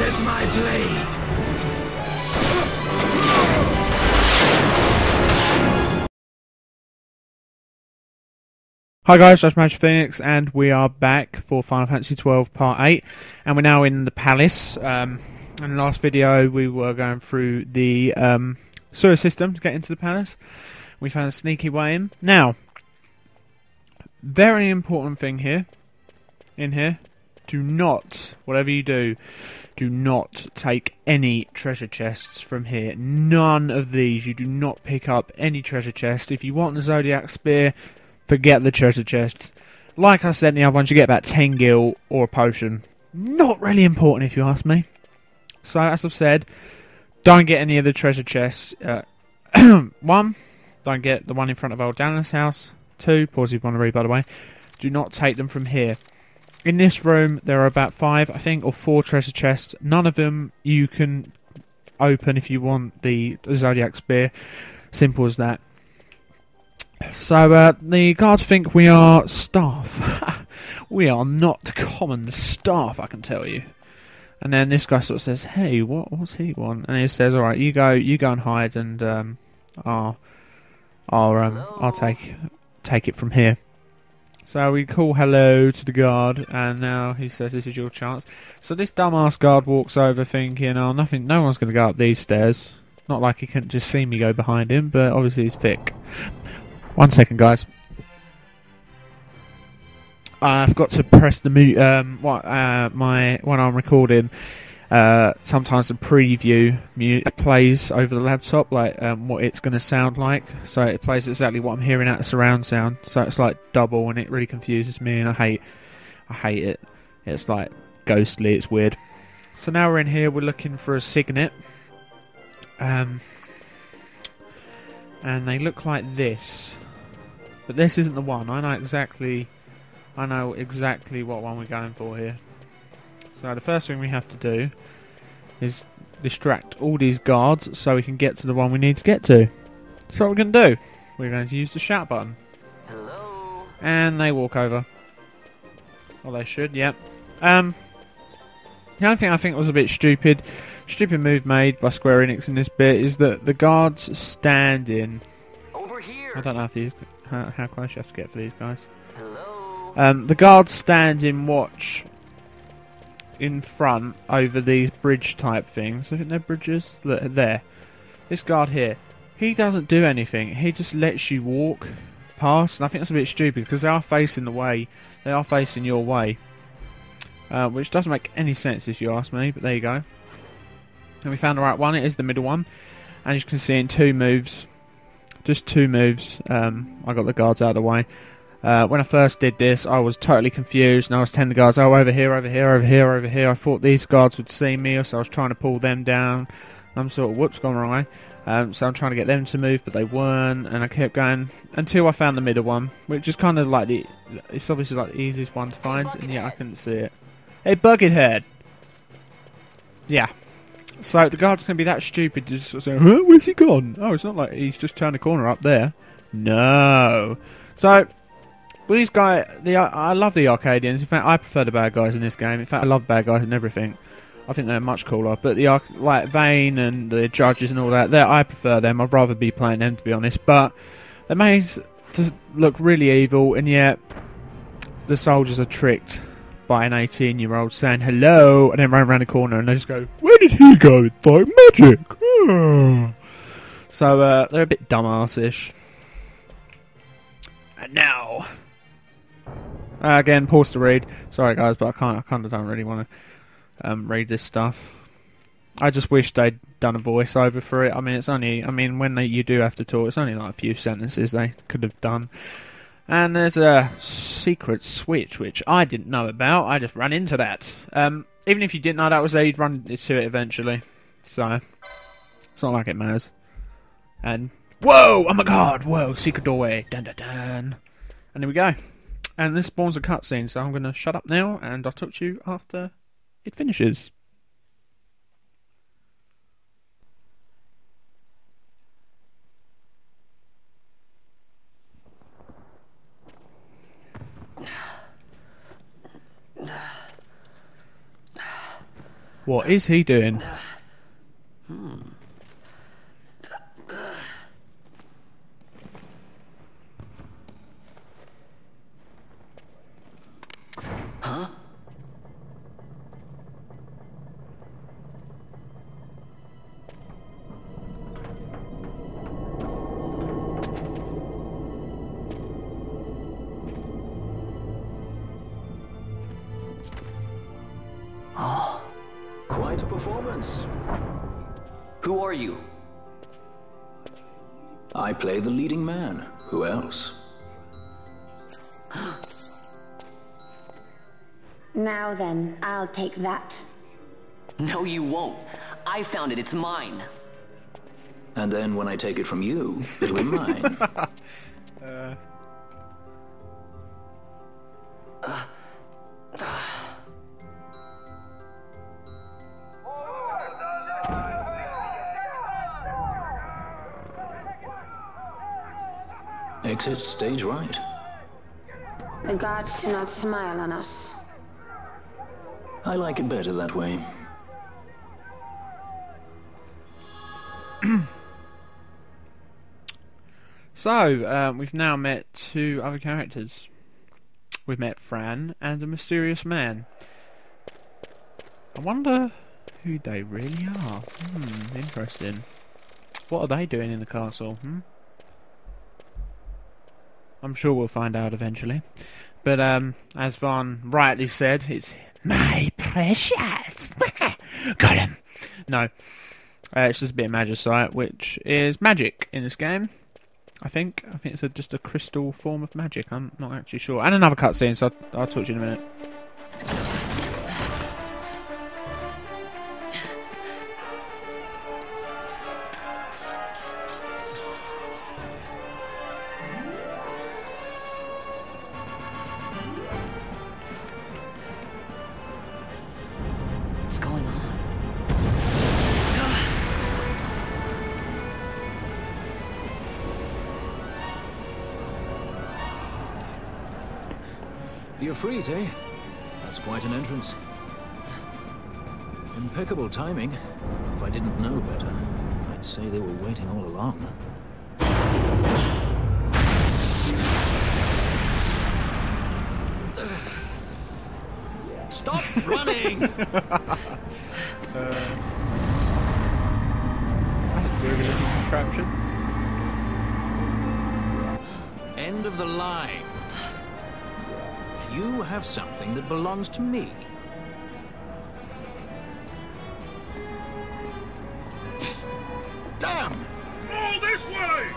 is my blade! Hi guys, Josh Magic Phoenix, and we are back for Final Fantasy XII Part 8, and we're now in the palace. Um, in the last video, we were going through the um, sewer system to get into the palace. We found a sneaky way in. Now, very important thing here, in here, do not, whatever you do, do not take any treasure chests from here. None of these. You do not pick up any treasure chest. If you want the Zodiac Spear, forget the treasure chest. Like I said in the other ones, you get about 10 gil or a potion. Not really important if you ask me. So, as I've said, don't get any of the treasure chests. Uh, one, don't get the one in front of Old Dalan's house. Two, pause if you want to read by the way. Do not take them from here. In this room, there are about five, I think, or four treasure chests. None of them you can open if you want the Zodiac Spear. Simple as that. So uh, the guards think we are staff. we are not common staff, I can tell you. And then this guy sort of says, "Hey, what what's he want?" And he says, "All right, you go, you go and hide, and um, I'll, I'll, um, I'll take take it from here." So we call hello to the guard, and now he says, "This is your chance." So this dumbass guard walks over, thinking, "Oh, nothing, no one's going to go up these stairs." Not like he couldn't just see me go behind him, but obviously he's thick. One second, guys. I've got to press the mute. Um, what uh, my when I'm recording, uh, sometimes the preview mute plays over the laptop, like um, what it's going to sound like. So it plays exactly what I'm hearing at the surround sound. So it's like double, and it really confuses me, and I hate, I hate it. It's like ghostly. It's weird. So now we're in here. We're looking for a signet. Um, and they look like this. But this isn't the one. I know exactly. I know exactly what one we're going for here. So the first thing we have to do is distract all these guards so we can get to the one we need to get to. So what we're going to do. We're going to use the shout button. Hello? And they walk over. Well, they should, yep. Um, the only thing I think was a bit stupid, stupid move made by Square Enix in this bit is that the guards stand in. Over here. I don't know if these how, how close you have to get for these guys. Hello? Um, the guards stand in watch in front over these bridge type things. Look at their bridges. Look there. This guard here, he doesn't do anything. He just lets you walk past, and I think that's a bit stupid because they are facing the way. They are facing your way, uh, which doesn't make any sense if you ask me. But there you go. And we found the right one. It is the middle one, and as you can see in two moves, just two moves. Um, I got the guards out of the way. Uh, when I first did this, I was totally confused, and I was telling the guards, "Oh, over here, over here, over here, over here." I thought these guards would see me, so I was trying to pull them down. I'm sort of, whoops, gone wrong way. Um, so I'm trying to get them to move, but they weren't, and I kept going until I found the middle one, which is kind of like the, it's obviously like the easiest one to find, and yet I couldn't see it. Hey, Buckethead. Yeah. So the guard's gonna be that stupid to just say, huh, where's he gone? Oh, it's not like he's just turned a corner up there. No. So these guys, the I love the Archadians. In fact, I prefer the bad guys in this game. In fact, I love bad guys and everything. I think they're much cooler. But the like Vayne and the judges and all that, I prefer them. I'd rather be playing them to be honest. But they s- just look really evil, and yet the soldiers are tricked by an 18 year old saying hello and then run around the corner and they just go, Where did he go? It's like magic. Ah." So uh, they're a bit dumbassish. And now. Uh, again, pause to read. Sorry, guys, but I kind of don't really want to um, read this stuff. I just wish they'd done a voiceover for it. I mean, it's only. I mean, when they, you do have to talk, it's only like a few sentences they could have done. And there's a secret switch which I didn't know about. I just ran into that. Um, even if you didn't know that was there, you'd run into it eventually. So it's not like it matters. And whoa! Oh my god! Whoa! Secret doorway. Dun dun dun. And here we go. And this spawns a cutscene, so I'm going to shut up now, and I'll talk to you after it finishes. What is he doing? Performance. Who are you? I play the leading man. Who else? Now then, I'll take that. No, you won't. I found it. It's mine. And then when I take it from you, it'll be mine. Exit stage right. The gods do not smile on us. I like it better that way. So, um, we've now met two other characters. We've met Fran and a mysterious man. I wonder who they really are. Hmm, interesting. What are they doing in the castle? Hmm? I'm sure we'll find out eventually. But um, as Vaan rightly said, it's my precious. Got him. No, uh, it's just a bit of magicite, which is magic in this game. I think. I think it's a, just a crystal form of magic. I'm not actually sure. And another cutscene, so I'll, I'll talk to you in a minute. The Efreet, eh? That's quite an entrance. Impeccable timing. If I didn't know better, I'd say they were waiting all along. Stop running! That's a weird contraption. End of the line. You have something that belongs to me. Damn! All this way!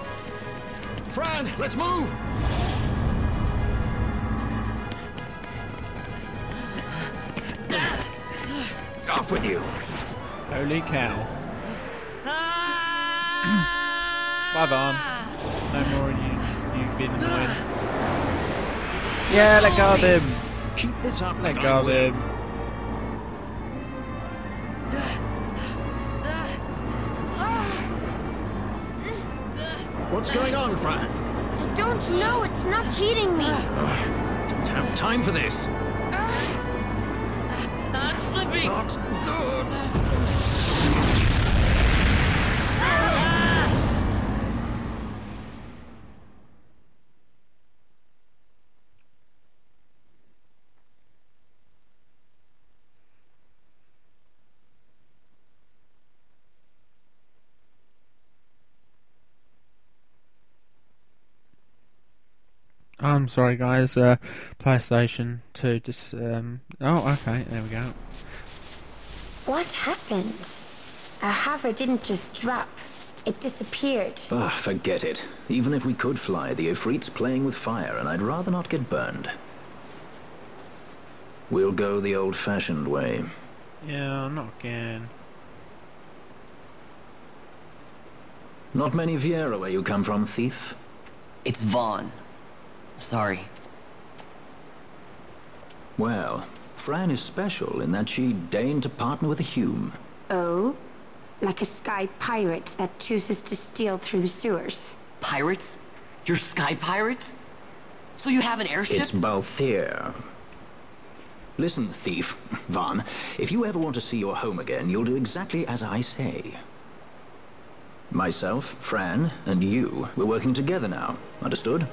Fran, let's move! Off with you! Holy cow. Ah! Bye, Vaan. No more of you. You've been annoying. Yeah, let go of him. Keep this up, Let go of him. What's going on, Fran? I don't know, it's not heating me. Don't have time for this. Not slipping. Not good. I'm sorry, guys. Uh, PlayStation 2 just. Um, oh, okay. There we go. What happened? Our hover didn't just drop, it disappeared. Ah, forget it. Even if we could fly, the Efreet's playing with fire, and I'd rather not get burned. We'll go the old-fashioned way. Yeah, not again. Not many Viera where you come from, thief. It's Vaan. Sorry. Well, Fran is special in that she deigned to partner with a Hume. Oh? Like a sky pirate that chooses to steal through the sewers. Pirates? You're sky pirates? So you have an airship? It's Balthier. Listen, thief, Vaan, if you ever want to see your home again, you'll do exactly as I say. Myself, Fran, and you, we're working together now. Understood?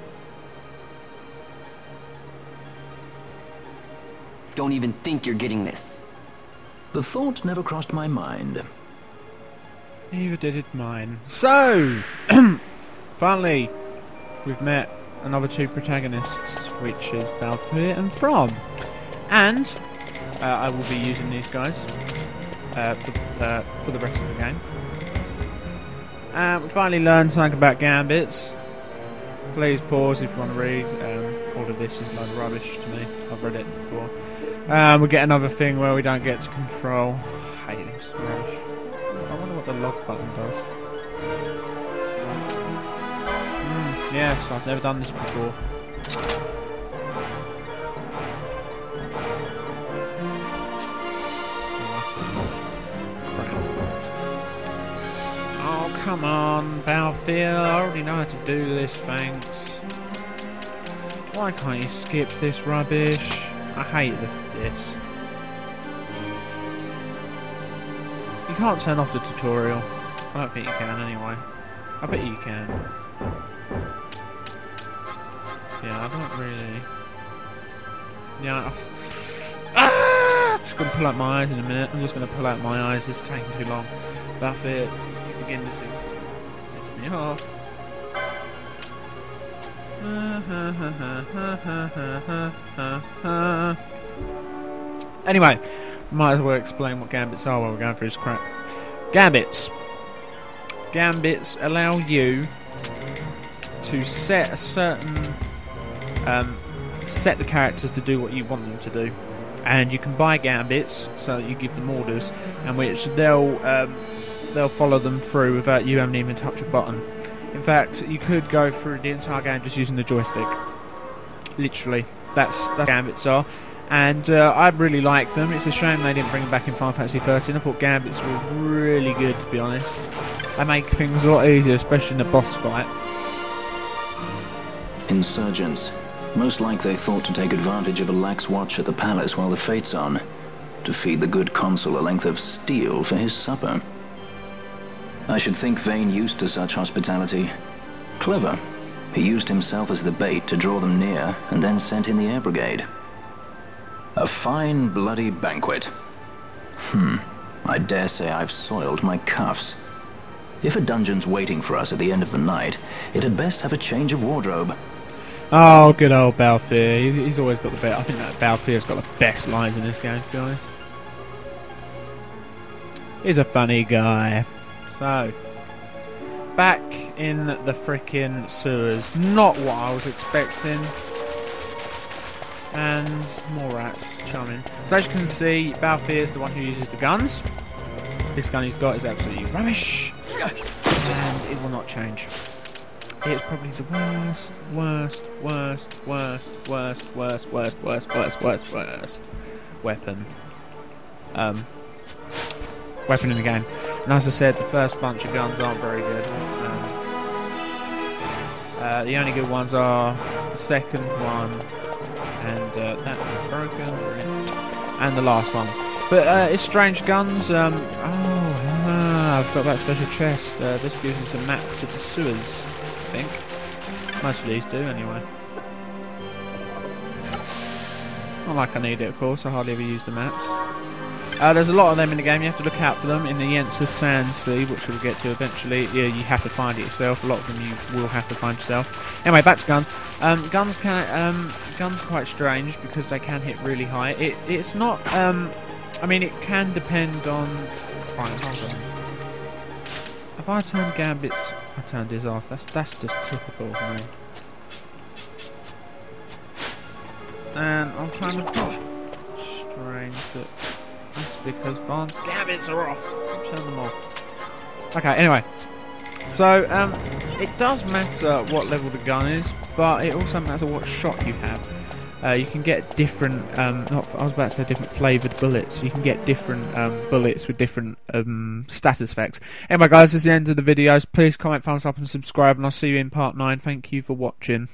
Don't even think you're getting this. The thought never crossed my mind. Neither did it mine. So, finally, we've met another two protagonists, which is Balthier and Fran. And uh, I will be using these guys uh, for, uh, for the rest of the game. We finally learned something about gambits. Please pause if you want to read. Um, all of this is like rubbish to me. I've read it before. Um, we get another thing where we don't get to control. I hate this rubbish. I wonder what the lock button does. Mm, yes, I've never done this before. Oh, come on, Battlefield. I already know how to do this, thanks. Why can't you skip this rubbish? I hate this. You can't turn off the tutorial. I don't think you can anyway. I bet you can. Yeah, I don't really... Yeah. Ah! Just gonna pull out my eyes in a minute. I'm just gonna pull out my eyes. It's taking too long. Buffett, you begin to see. Piss me off. Anyway, might as well explain what gambits are while we're going through this crap. Gambits. Gambits allow you to set a certain um, set the characters to do what you want them to do, and you can buy gambits so that you give them orders, and which they'll um, they'll follow them through without you having even touch a button. In fact, you could go through the entire game just using the joystick. Literally, that's that's what gambits are, and uh, I really like them. It's a shame they didn't bring them back in Final Fantasy 13. I thought gambits were really good, to be honest. They make things a lot easier, especially in a boss fight. Insurgents. Most like they thought to take advantage of a lax watch at the palace while the fate's on. To feed the good consul a length of steel for his supper. I should think Vayne used to such hospitality. Clever. He used himself as the bait to draw them near, and then sent in the air brigade. A fine bloody banquet. Hmm. I dare say I've soiled my cuffs. If a dungeon's waiting for us at the end of the night, it had best have a change of wardrobe. Oh, good old Balthier. He's always got the best. I think that Balthier's got the best lines in this game, guys. He's a funny guy. So, back in the freaking sewers. Not what I was expecting. And more rats. Charming. So, as you can see, Balthier is the one who uses the guns. This gun he's got is absolutely rubbish. And it will not change. It's probably the worst, worst, worst, worst, worst, worst, worst, worst, worst, worst, worst weapon. Um, weapon in the game. And as I said, the first bunch of guns aren't very good. Um, uh, the only good ones are the second one and uh, that one's broken, and the last one. But uh, it's strange guns. Um, oh, ah, I've got that special chest. Uh, this gives us a map to the sewers. I think. Most of these do, anyway. Not like I need it, of course. I hardly ever use the maps. Uh, there's a lot of them in the game. You have to look out for them in the Yensa Sand Sea, which we'll get to eventually. Yeah, you have to find it yourself. A lot of them you will have to find yourself. Anyway, back to guns. Um, guns can um, guns are quite strange because they can hit really high. It it's not. Um, I mean, it can depend on. Right, hold on. I turn gambits, I turned his off. That's that's just typical of me. And I'm kind of strange that because Vaan's gambits are off. Turn them off. Okay. Anyway, so um, it does matter what level the gun is, but it also matters what shot you have. Uh, you can get different, um, not I was about to say different flavoured bullets. You can get different um, bullets with different um, status effects. Anyway, guys, this is the end of the videos. Please comment, thumbs up, and subscribe, and I'll see you in part nine. Thank you for watching.